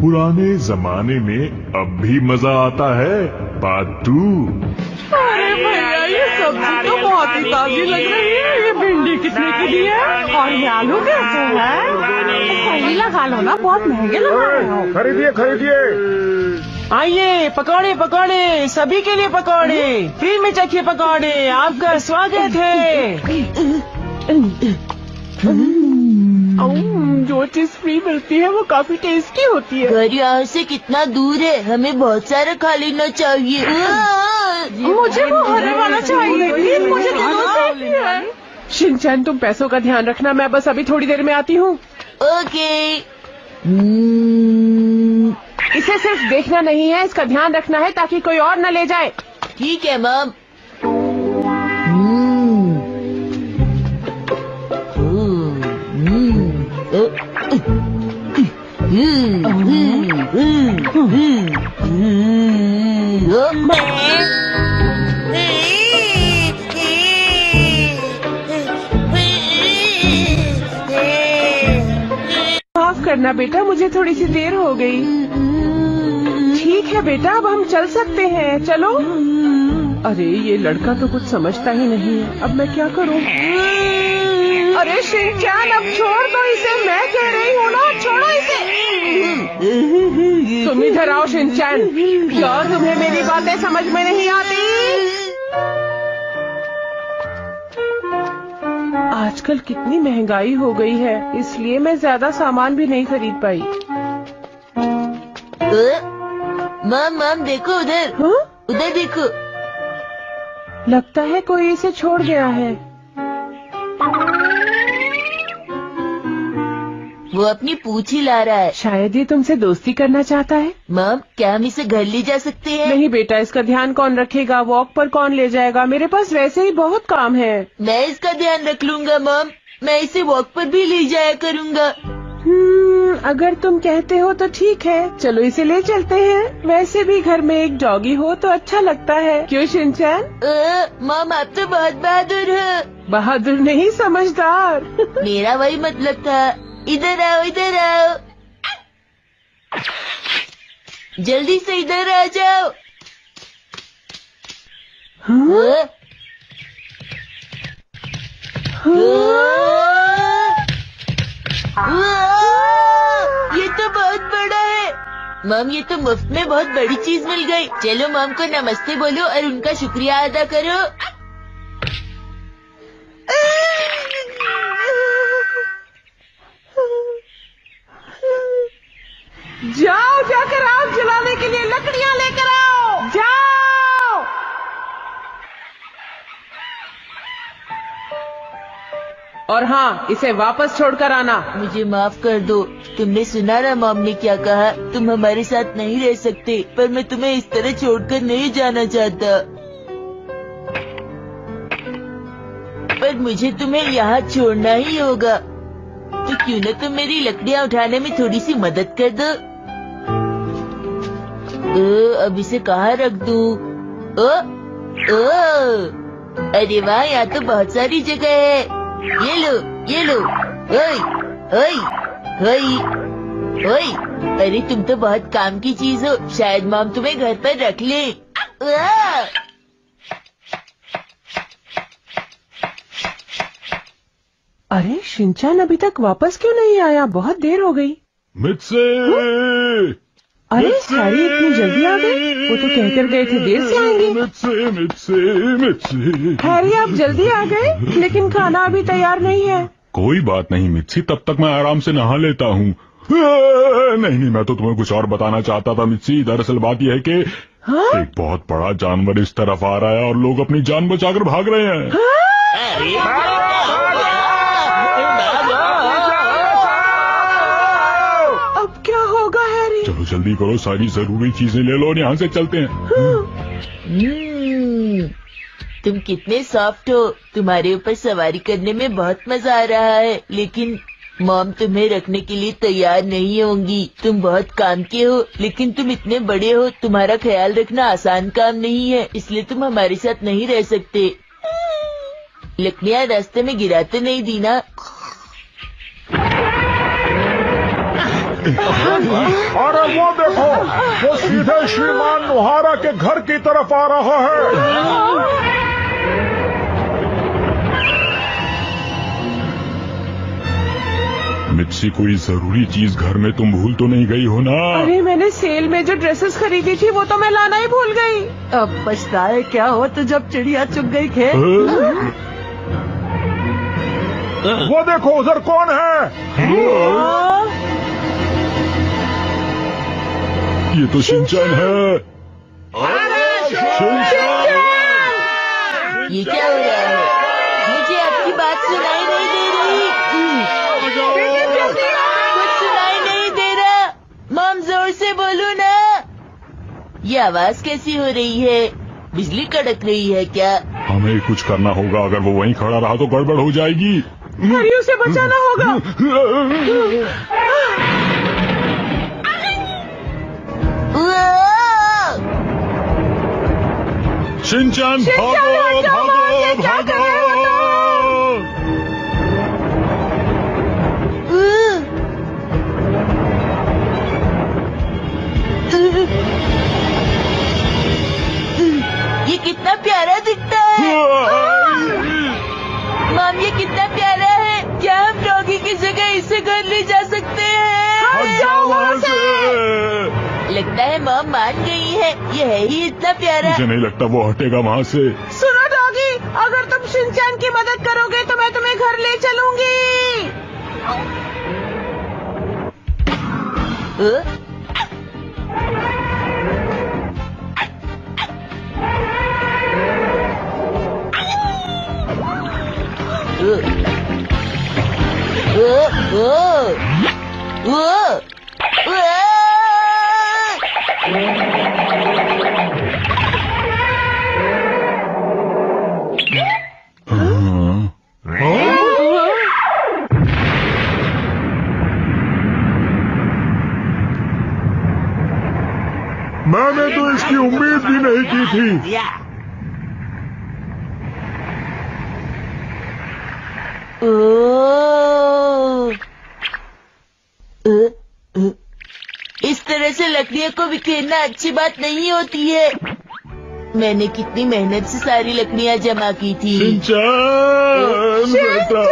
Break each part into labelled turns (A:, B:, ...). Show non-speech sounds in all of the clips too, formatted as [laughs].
A: पुराने जमाने में अब भी मज़ा आता है बात तू
B: अरे भैया ये सब्ज़ी तो बहुत ही ताजी लग रही है। ये भिंडी कितने की दी है? और ये आलू कैसे है सही लगा लो ना बहुत महँगे लगा रहे हो।
C: खरीदिए खरीदिए।
B: आइए पकौड़े पकौड़े सभी के लिए पकौड़े। फ्री में चखिए पकौड़े आपका स्वागत है। अम्म, [laughs] जो चीज़ फ्री मिलती है वो काफ़ी टेस्टी होती है।
D: घर यहाँ से कितना दूर है हमें बहुत सारा खा लेना चाहिए।
B: मुझे वो हरे वाला चाहिए मुझे ही है शिनचैन तुम पैसों का ध्यान रखना मैं बस अभी थोड़ी देर में आती हूँ।
D: ओके।
B: इसे सिर्फ़ देखना नहीं है इसका ध्यान रखना है ताकि कोई और न ले जाए।
D: ठीक है मैम
B: माफ़ करना बेटा, मुझे थोड़ी सी देर हो गई। ठीक है बेटा, अब हम चल सकते हैं। चलो। अरे, ये लड़का तो कुछ समझता ही नहीं है। अब मैं क्या करूँ? अरे शिनचैन अब छोड़ दो इसे। मैं कह रही हूँ ना छोड़ो इसे। [laughs] तुम इधर आओ शिनचैन। क्या तुम्हें मेरी बातें समझ में नहीं आती। आजकल कितनी महँगाई हो गई है इसलिए मैं ज़्यादा सामान भी नहीं खरीद पाई।
D: मम मैम मैम देखो उधर।
B: हाँ?
D: उधर देखो।
B: लगता है कोई इसे छोड़ गया है।
D: वो अपनी पूछ ही ला रहा है।
B: शायद ये तुमसे दोस्ती करना चाहता है?
D: मैम क्या हम इसे घर ले जा सकते हैं?
B: नहीं बेटा इसका ध्यान कौन रखेगा? वॉक पर कौन ले जाएगा? मेरे पास वैसे ही बहुत काम है।
D: मैं इसका ध्यान रख लूँगा मैम। मैं इसे वॉक पर भी ले जाया करूँगा।
B: हम्म, अगर तुम कहते हो तो ठीक है। चलो इसे ले चलते हैं। वैसे भी घर में एक डॉगी हो तो अच्छा लगता है। क्यों शिनचैन?
D: मैम आप तो बहुत बहादुर है।
B: बहादुर नहीं समझदार। [laughs]
D: मेरा वही मतलब था। इधर आओ इधर आओ। जल्दी से इधर आ जाओ।
B: हाँ?
D: अ, वाह! ये तो बहुत बड़ा है। मम ये तो मुफ़्त में बहुत बड़ी चीज़ मिल गई। चलो मम को नमस्ते बोलो और उनका शुक्रिया अदा करो।
B: जाओ जाकर आग जलाने के लिए लकड़ियाँ लेकर आओ। जाओ। और हाँ इसे वापस छोड़कर आना।
D: मुझे माफ़ कर दो। तुमने सुना ना मॉम ने क्या कहा? तुम हमारे साथ नहीं रह सकते, पर मैं तुम्हें इस तरह छोड़कर नहीं जाना चाहता। पर मुझे तुम्हें यहाँ छोड़ना ही होगा। तो क्यों न तुम मेरी लकड़ियाँ उठाने में थोड़ी सी मदद कर दो? अब इसे कहाँ रख दू? ओ, ओ, अरे वाह यहाँ तो बहुत सारी जगह है। ये लो ये लो। ओए ओए ओए ओए अरे तुम तो बहुत काम की चीज़ हो। शायद मॉम तुम्हें घर पर रख ले!
B: अरे शिनचैन अभी तक वापस क्यों नहीं आया? बहुत देर हो गई।
A: मित्से!
B: अरे सारी इतनी जल्दी आ गई? वो तो कहकर गए थे देर से आएँगे। हैरी आप जल्दी आ गए लेकिन खाना अभी तैयार नहीं है।
A: कोई बात नहीं मित्सी तब तक मैं आराम से नहा लेता हूँ। नहीं नहीं मैं तो तुम्हें कुछ और बताना चाहता था मित्सी दरअसल बात यह है कि
B: हाँ?
A: एक बहुत बड़ा जानवर इस तरफ़ आ रहा है और लोग अपनी जान बचाकर भाग रहे हैं।
B: अब क्या होगा
A: चलो जल्दी करो सारी ज़रूरी चीज़ें ले लो और यहाँ से चलते हैं।
D: हम्म, तुम कितने सॉफ्ट हो। तुम्हारे ऊपर सवारी करने में बहुत मज़ा आ रहा है लेकिन मॉम तुम्हें रखने के लिए तैयार नहीं होंगी। तुम बहुत काम के हो लेकिन तुम इतने बड़े हो तुम्हारा ख्याल रखना आसान काम नहीं है इसलिए तुम हमारे साथ नहीं रह सकते। लकड़ियाँ रास्ते में गिराते नहीं दी ना
E: अरे वो देखो वो सीधे श्रीमान नुहारा के घर की तरफ़ आ रहा है।
A: मिर्ची कोई ज़रूरी चीज़ घर में तुम भूल तो नहीं गई हो ना?
F: अरे मैंने सेल में जो ड्रेसेस खरीदी थी वो तो मैं लाना ही भूल गई।
G: अब पछताए क्या हो तो जब चिड़िया चुग गई खेत?
A: हाँ?
E: वो देखो उधर कौन है?
A: ये तो शिनचैन है। शिनचैन!
D: ये क्या हो रहा है? मुझे आपकी बात सुनाई नहीं दे रही। कुछ सुनाई नहीं दे रहा। मम ज़ोर से बोलो ना। ये आवाज़ कैसी हो रही है? बिजली कड़क रही है क्या?
A: हमें कुछ करना होगा। अगर वो वहीं खड़ा रहा तो गड़बड़ हो जाएगी।
F: हरी उसे बचाना होगा। [laughs]
A: शिनचैन भागो भागो भागो
D: ये कितना प्यारा दिखता है। माम ये कितना प्यारा है। क्या हम डॉगी की जगह इसे घर ले जा सकते हैं? लगता है मॉम मान गई है ये है ही इतना प्यारा
A: मुझे नहीं लगता वो हटेगा वहाँ से
F: सुनो डॉगी अगर तुम शिनचैन की मदद करोगे तो मैं तुम्हें घर ले चलूँगी?
D: अ? अ?
E: की थी
D: ओ! इस तरह से लकड़ियों को बिखेरना अच्छी बात नहीं होती है। मैंने कितनी मेहनत से सारी लकड़ियाँ जमा की थी।
A: शिनचैन बेटा।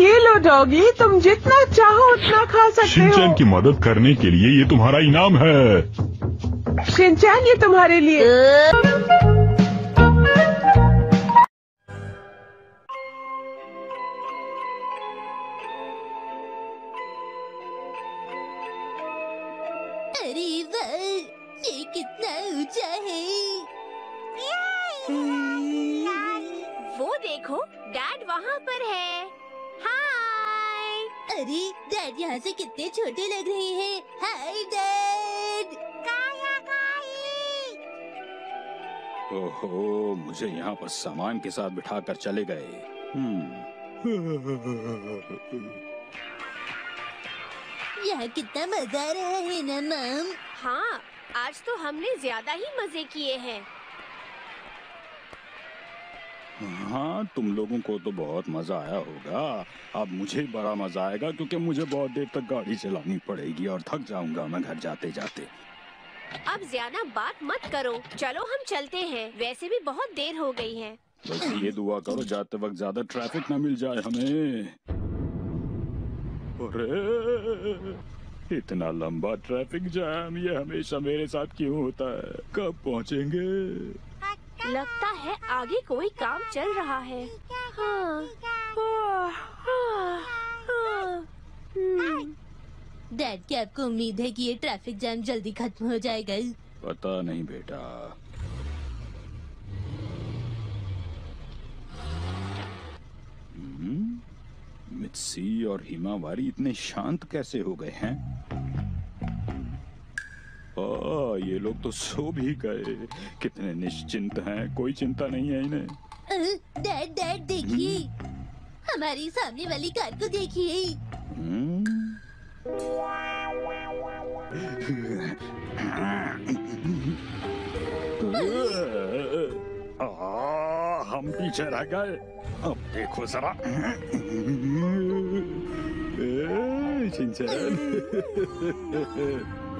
F: ये हो लो डॉगी तुम जितना चाहो उतना खा सकते
A: शिनचैन की मदद करने के लिए ये तुम्हारा इनाम है।
F: शिनचैन ये तुम्हारे लिए।
H: अरे वाह ये कितना ऊँचा है।
I: वो देखो डैड वहाँ पर है।
H: अरे डैड यहाँ से कितने छोटे लग रहे हैं। Hi dad.
I: काया काई।
J: ओहो मुझे यहाँ पर सामान के साथ बिठा कर चले गए। हम्म।
H: यहाँ कितना मज़ा आ रहा है ना मम?
I: हाँ आज तो हमने ज़्यादा ही मज़े किए हैं।
J: हाँ तुम लोगों को तो बहुत मज़ा आया होगा। अब मुझे बड़ा मज़ा आएगा क्योंकि मुझे बहुत देर तक गाड़ी चलानी पड़ेगी और थक जाऊँगा मैं घर जाते जाते
I: अब ज़्यादा बात मत करो। चलो हम चलते हैं। वैसे भी बहुत देर हो गई है।
J: बस ये दुआ करो जाते वक्त ज़्यादा ट्रैफ़िक ना मिल जाए हमें। अरे इतना लंबा ट्रैफ़िक जाम ये हमेशा मेरे साथ क्यों होता है? कब पहुँचेंगे?
I: लगता है आगे कोई काम चल रहा है। हाँ, हाँ, हाँ, हाँ, हम्म,
H: डैड क्या आपको उम्मीद है कि ये ट्रैफ़िक जाम जल्दी खत्म हो जाएगा?
J: पता नहीं बेटा। हम्म, मित्सी और हिमावारी इतने शांत कैसे हो गए हैं? आ, ये लोग तो सो भी गए। कितने निश्चिंत हैं कोई चिंता नहीं है इन्हें।
H: डैड डैड देखिए। हमारी सामने वाली कार को देखिए।
J: हम पीछे रह गए। अब देखो जरा। ए,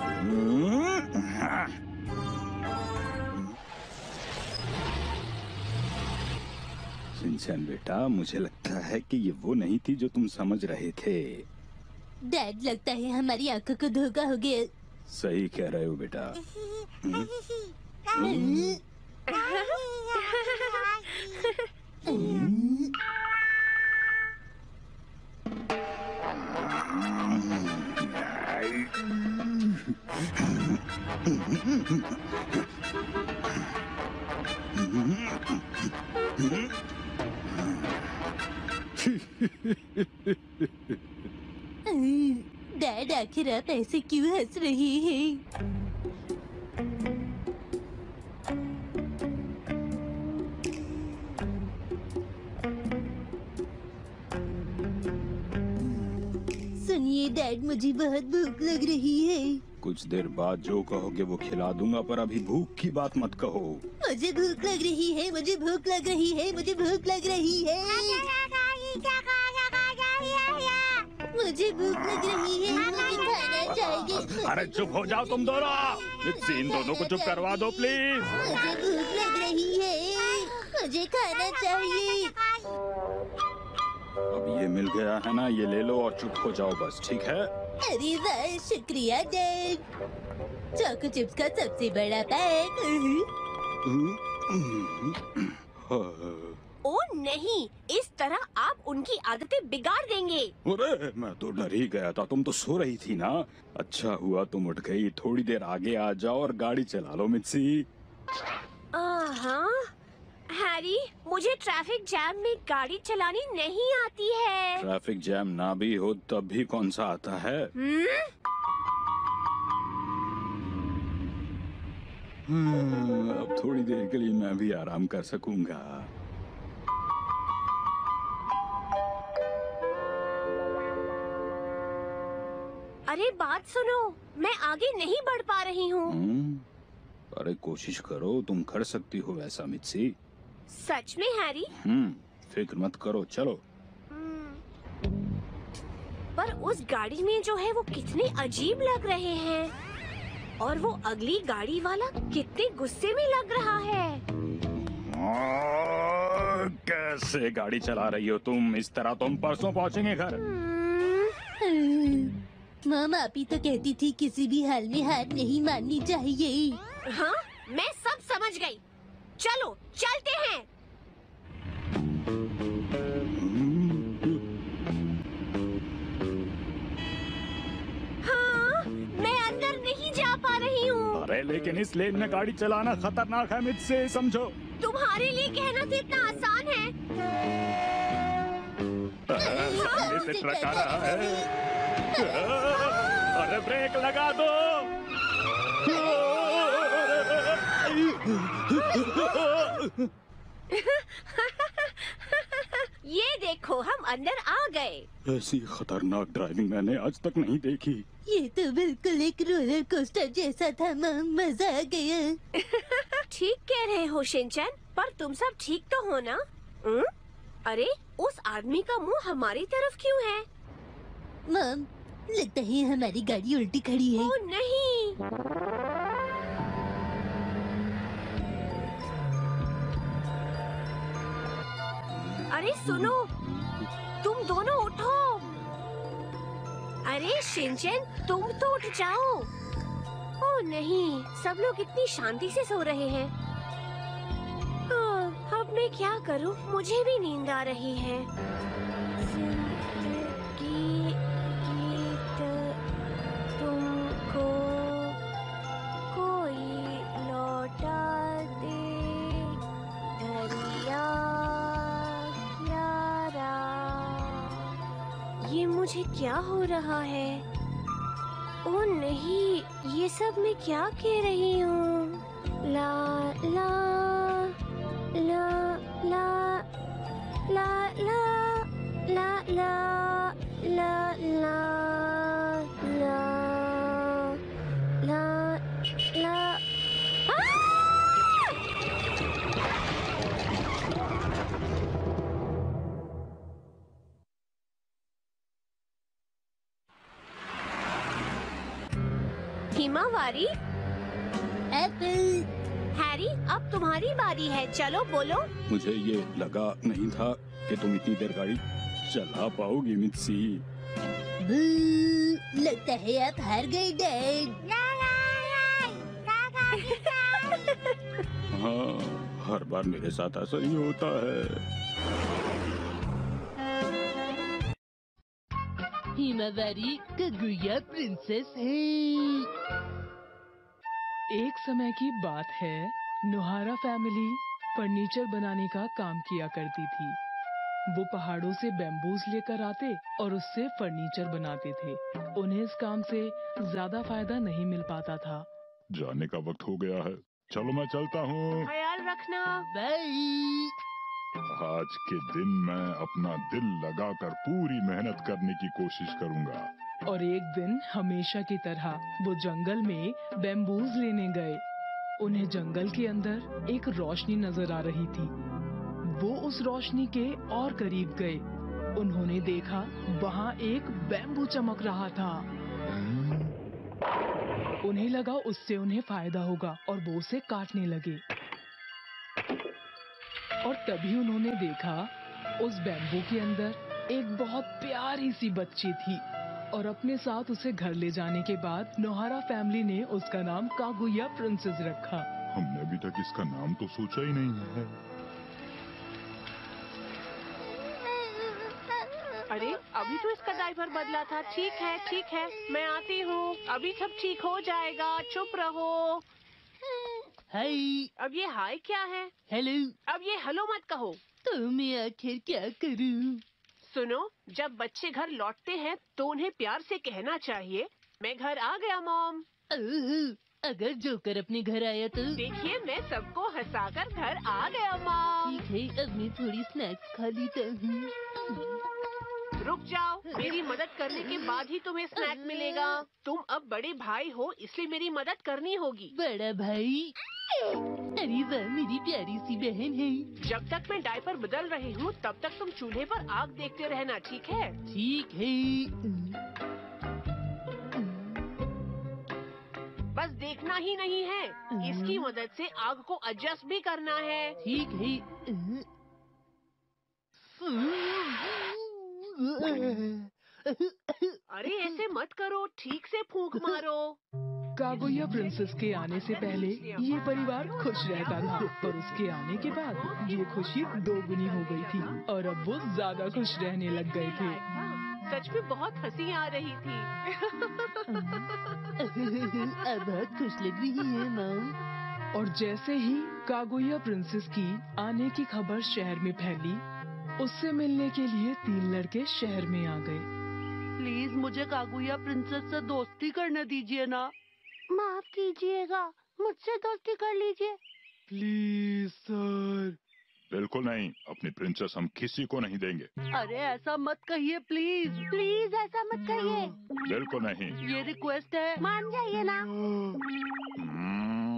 J: [laughs] शिनचैन बेटा मुझे लगता है कि ये वो नहीं थी जो तुम समझ रहे थे।
H: डैड लगता है हमारी आँखों को धोखा हो गया।
J: सही कह रहे हो बेटा। [laughs] [laughs]
H: đã đã khi đã tệ sẽ cứu
J: कुछ देर बाद जो कहोगे वो खिला दूँगा पर अभी भूख की बात मत कहो।
H: मुझे भूख लग रही है मुझे भूख लग रही है मुझे भूख लग रही है। मुझे भूख लग रही है खाना चाहिए।
J: अरे चुप हो जाओ तुम दोनों। इन दोनों को चुप करवा दो प्लीज़
H: मुझे भूख लग रही है मुझे खाना चाहिए।
J: अब ये मिल गया है ना ये ले लो और चुप हो जाओ बस ठीक है?
H: अरे वाह शुक्रिया डैड। चोको चिप्स का सबसे बड़ा पैक। [laughs]
I: ओ नहीं इस तरह आप उनकी आदतें बिगाड़ देंगे।
J: अरे मैं तो डर ही गया था तुम तो सो रही थी ना। अच्छा हुआ तुम उठ गई थोड़ी देर आगे आ जाओ और गाड़ी चला लो मित्सी।
I: हाँ हैरी मुझे ट्रैफ़िक जैम में गाड़ी चलानी नहीं आती है।
J: ट्रैफ़िक जैम ना भी हो तब भी कौन सा आता है? हम्म, अब थोड़ी देर के लिए मैं भी आराम कर सकूँगा।
I: अरे बात सुनो मैं आगे नहीं बढ़ पा रही हूँ।
J: हम्म, अरे कोशिश करो तुम कर सकती हो वैसा मित्सी।
I: सच में हैरी?
J: हम्म फ़िक्र मत करो चलो।
I: पर उस गाड़ी में जो है वो कितने अजीब लग रहे हैं। और वो अगली गाड़ी वाला कितने गुस्से में लग रहा है।
J: आ, कैसे गाड़ी चला रही हो तुम? इस तरह तुम परसों पहुँचेंगे घर।
H: मामा आप ही तो कहती थी किसी भी हाल में हार नहीं माननी चाहिए।
I: हाँ मैं सब समझ गई। चलो चलते हैं। हाँ मैं अंदर नहीं जा पा रही हूँ।
J: अरे लेकिन इस लेन में गाड़ी चलाना खतरनाक है मुझसे समझो।
I: तुम्हारे लिए कहना तो इतना आसान है।
J: से ट्रक आ रहा है। अरे ब्रेक लगा दो। [laughs] [laughs]
I: ये देखो हम अंदर आ गए।
J: ऐसी खतरनाक ड्राइविंग मैंने आज तक नहीं देखी।
H: ये तो बिल्कुल एक रोलर कोस्टर जैसा था माम मज़ा आ गया। [laughs]
I: ठीक कह रहे हो शिनचैन पर तुम सब ठीक तो हो ना? हम्म? अरे उस आदमी का मुँह हमारी तरफ़ क्यों है?
H: माम लगता है हमारी गाड़ी उल्टी खड़ी है।
I: ओ नहीं। अरे सुनो। तुम दोनों उठो। अरे शिनचैन तुम तो उठ जाओ। ओ नहीं सब लोग इतनी शांति से सो रहे हैं। हाँ, अब मैं क्या करूँ? मुझे भी नींद आ रही है। क्या हो रहा है? ओ नहीं, ये सब मैं क्या कह रही हूँ? ला ला।
K: Himawari
H: apple.
K: हैरी अब तुम्हारी बारी है। चलो बोलो।
J: मुझे ये लगा नहीं था कि तुम इतनी देर गाड़ी चला पाओगी मित्सी।
H: लगता है आप हार गए डैड।
J: हाँ हर बार मेरे साथ ऐसा ही होता है।
L: हिमावारी कगुया प्रिंसेस है।
F: एक समय की बात है नोहारा फैमिली फर्नीचर बनाने का काम किया करती थी। वो पहाड़ों से बैम्बूज लेकर आते और उससे फर्नीचर बनाते थे। उन्हें इस काम से ज़्यादा फ़ायदा नहीं मिल पाता था।
A: जाने का वक्त हो गया है। चलो मैं चलता हूँ।
K: ख्याल रखना।
L: बाय
A: आज के दिन मैं अपना दिल लगाकर पूरी मेहनत करने की कोशिश करूँगा।
F: और एक दिन हमेशा की तरह वो जंगल में बैम्बूज लेने गए। उन्हें जंगल के अंदर एक रोशनी नज़र आ रही थी। वो उस रोशनी के और करीब गए। उन्होंने देखा वहाँ एक बेम्बू चमक रहा था। उन्हें लगा उससे उन्हें फ़ायदा होगा और वो उसे काटने लगे। और तभी उन्होंने देखा उस बैम्बू के अंदर एक बहुत प्यारी सी बच्ची थी और अपने साथ उसे घर ले जाने के बाद नोहारा फैमिली ने उसका नाम कागुया प्रिंसेस रखा।
A: हमने अभी तक इसका नाम तो सोचा ही नहीं है।
M: अरे अभी तो इसका ड्राइवर बदला था। ठीक है ठीक है मैं आती हूँ। अभी सब ठीक हो जाएगा। चुप रहो।
L: हाय
M: अब ये हाय क्या है?
L: हेलो
M: अब ये हेलो मत कहो।
L: तो मैं आखिर क्या करूँ?
M: सुनो जब बच्चे घर लौटते हैं तो उन्हें प्यार से कहना चाहिए। मैं घर आ गया मॉम।
L: अगर जोकर अपने घर आया तो?
M: देखिए मैं सबको हंसाकर घर आ गया मॉम।
L: ठीक है अब मैं थोड़ी स्नैक्स खा लेता हूँ।
M: रुक जाओ। मेरी मदद करने के बाद ही तुम्हें स्नैक मिलेगा। तुम अब बड़े भाई हो इसलिए मेरी मदद करनी होगी।
L: बड़ा भाई। अरे वाह मेरी प्यारी सी बहन है।
M: जब तक मैं डायपर बदल रही हूँ तब तक तुम चूल्हे पर आग देखते रहना ठीक है?
L: ठीक है।
M: बस देखना ही नहीं है। इसकी मदद से आग को एडजस्ट भी करना है।
L: ठीक है।
M: अरे ऐसे मत करो। ठीक से फूंक [laughs] मारो।
F: कागोया प्रिंसेस के आने से पहले ये परिवार खुश रहता था पर उसके आने के बाद ये खुशी दोगुनी हो गई थी और अब वो ज़्यादा खुश रहने लग गए थे।
M: सच में बहुत हँसी आ रही थी।
L: अब बहुत खुश लग रही है माँ
F: और जैसे ही कागोया प्रिंसेस की आने की खबर शहर में फैली उससे मिलने के लिए तीन लड़के शहर में आ गए।
G: प्लीज़ मुझे कागुया प्रिंसेस से दोस्ती करने दीजिए ना।
K: माफ़ कीजिएगा मुझसे दोस्ती कर लीजिए।
F: Please sir.
A: बिल्कुल नहीं अपनी प्रिंसेस हम किसी को नहीं देंगे।
G: अरे ऐसा मत कहिए प्लीज़।
K: प्लीज़ ऐसा मत कहिए।
A: बिल्कुल नहीं।
G: ये रिक्वेस्ट है।
K: मान जाइए ना।
A: हम्म,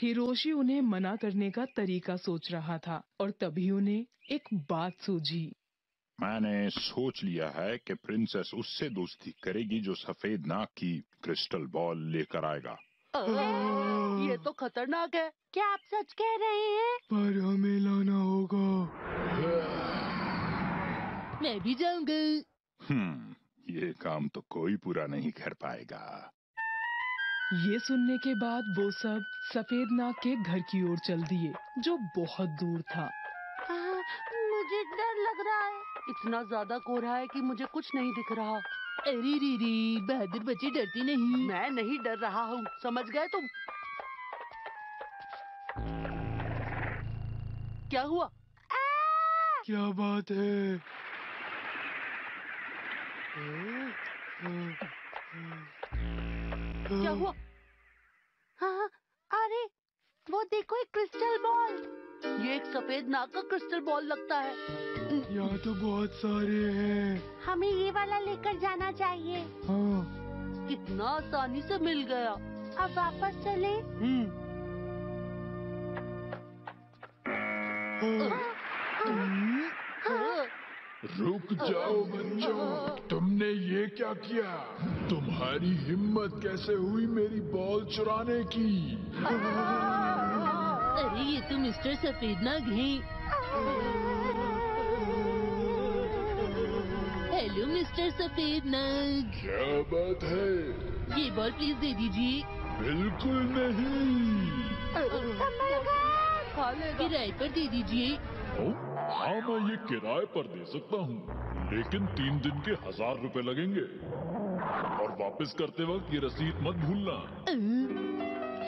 F: हिरोशी उन्हें मना करने का तरीका सोच रहा था और तभी उन्हें एक बात सूझी।
A: मैंने सोच लिया है कि प्रिंसेस उससे दोस्ती करेगी जो सफ़ेद नाक की क्रिस्टल बॉल लेकर आएगा।
G: ये तो खतरनाक है।
K: क्या आप सच कह रहे हैं?
F: पर हमें लाना होगा।
L: मैं भी जाऊँगा।
A: हम्म ये काम तो कोई पूरा नहीं कर पाएगा।
F: ये सुनने के बाद वो सब सफ़ेद नाग के घर की ओर चल दिए जो बहुत दूर था।
K: हाँ, मुझे डर लग रहा है।
G: इतना ज़्यादा कोहरा है कि मुझे कुछ नहीं दिख रहा।
L: अरे रे रे बहादुर बच्चे डरती नहीं।
G: मैं नहीं डर रहा हूँ समझ गए तुम? क्या हुआ?
F: क्या बात है?
G: क्या हुआ?
K: हाँ, अरे वो देखो एक क्रिस्टल बॉल
G: ये एक सफ़ेद नाग का क्रिस्टल बॉल लगता है।
F: यहाँ तो बहुत सारे हैं।
K: हमें ये वाला लेकर जाना चाहिए।
F: हाँ।
G: कितना आसानी से मिल गया।
K: अब वापस चले।
G: हम्म।
F: हाँ,
E: रुक जाओ बच्चों। तुमने ये क्या किया? तुम्हारी हिम्मत कैसे हुई मेरी बॉल चुराने की?
L: अरे ये तो मिस्टर सफ़ेद नाग है। हेलो मिस्टर सफ़ेद नाग।
E: क्या बात है?
L: ये बॉल प्लीज़ दे दीजिए।
E: बिल्कुल नहीं।
L: किराए पर दे दीजिए।
E: ओ, हाँ मैं ये किराए पर दे सकता हूँ लेकिन तीन दिन के हज़ार रुपए लगेंगे। और वापस करते वक्त ये रसीद मत भूलना।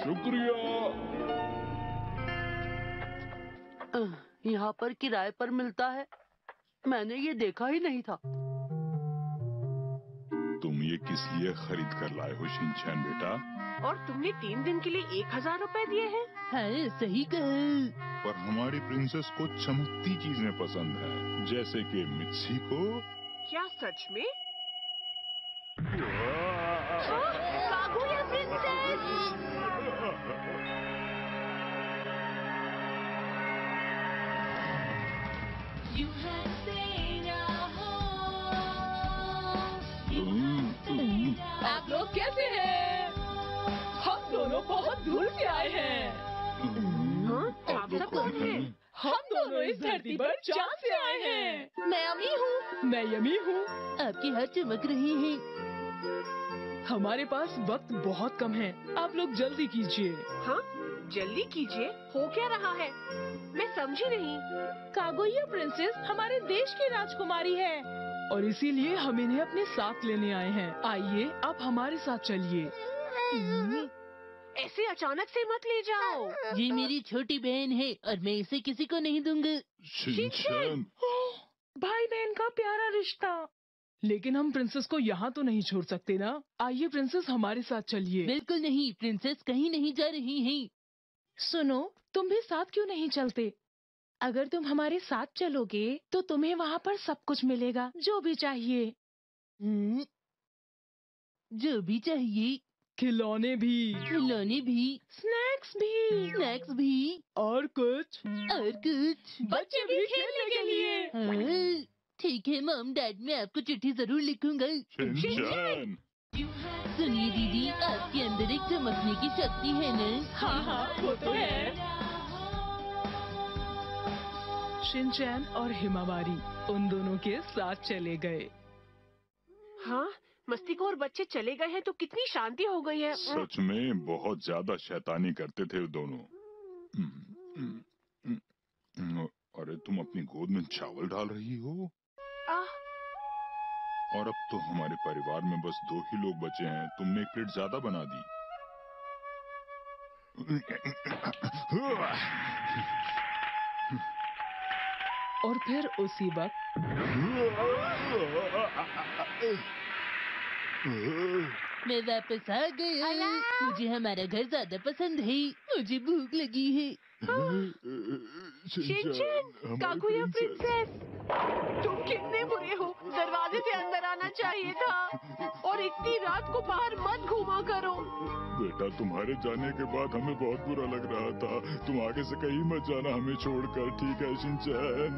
E: शुक्रिया।
G: यहाँ पर किराए पर मिलता है। मैंने ये देखा ही नहीं था।
A: तुम ये किस लिए खरीद कर लाए हो शिनचैन बेटा?
M: और तुमने तीन दिन के लिए एक हज़ार रूपए दिए हैं।
L: हाँ सही कहा।
A: पर हमारी प्रिंसेस को चमकती चीज़ें पसंद है जैसे कि मिच्छी को।
M: क्या सच में? [laughs] कागुया प्रिंसेस
F: आप लोग कैसे हैं? हम दोनों बहुत दूर से आए हैं।
M: हाँ? आप सब कौन है?
F: हम दोनों इस धरती पर चाँद से आए हैं। मैं अमी हूँ। मैं यमी हूँ।
L: आपकी हर चमक रही है।
F: हमारे पास वक्त बहुत कम है। आप लोग जल्दी कीजिए।
M: हाँ जल्दी कीजिए। हो क्या रहा है? मैं समझी नहीं।
F: कागोया प्रिंसेस हमारे देश की राजकुमारी है। और इसीलिए हम इन्हें अपने साथ लेने आए हैं। आइए आप हमारे साथ चलिए।
M: ऐसे अचानक से मत ले जाओ।
L: ये मेरी छोटी बहन है और मैं इसे किसी को नहीं दूँगी।
F: भाई बहन का प्यारा रिश्ता। लेकिन हम प्रिंसेस को यहाँ तो नहीं छोड़ सकते ना? आइए प्रिंसेस हमारे साथ चलिए।
L: बिल्कुल नहीं प्रिंसेस कहीं नहीं जा रही है।
F: सुनो तुम भी साथ क्यों नहीं चलते? अगर तुम हमारे साथ चलोगे तो तुम्हें वहाँ पर सब कुछ मिलेगा जो भी चाहिए।
L: हम्म, जो भी चाहिए।
F: खिलौने भी।
L: खिलौने भी।
F: स्नैक्स भी।
L: स्नैक्स भी।
F: और कुछ।
L: और कुछ।
F: बच्चे भी खेलने के लिए।
L: हाँ, ठीक है मॉम डैड मैं आपको चिट्ठी ज़रूर लिखूँगा। सुनिए दीदी आपके अंदर एक चमकने की शक्ति है ना?
F: हाँ हाँ वो तो है। शिनचैन और हिमावारी उन दोनों के साथ चले गए।
M: हाँ मस्तीखोर बच्चे चले गए हैं तो कितनी शांति हो गई है।
A: सच में बहुत ज़्यादा शैतानी करते थे दोनों। अरे तुम अपनी गोद में चावल डाल रही हो?
M: आह,
A: और अब तो हमारे परिवार में बस दो ही लोग बचे हैं तुमने एक प्लेट ज़्यादा बना दी।
F: और फिर उसी वक्त
L: मैं वापस आ गया मुझे हमारा घर ज़्यादा पसंद है। मुझे भूख लगी है।
M: शिनचैन या प्रिंसेस तुम कितने बुरे हो? दरवाजे से अंदर आना चाहिए था। और इतनी रात को बाहर मत घूमा करो।
A: बेटा तुम्हारे जाने के बाद हमें बहुत बुरा लग रहा था। तुम आगे से कहीं मत जाना हमें छोड़कर ठीक है शिनचैन?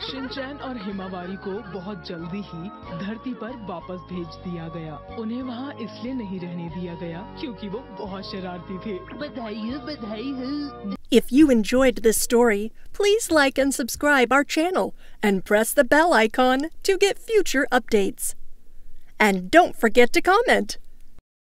F: शिनचैन और हिमावारी को बहुत जल्दी ही धरती पर वापस भेज दिया गया। उन्हें वहाँ इसलिए नहीं रहने दिया गया क्योंकि वो बहुत शरारती थे।
L: बधाई हो बधाई हो।
N: If you enjoyed this story, please like and subscribe our channel and press the bell icon to get future updates. And don't forget to comment.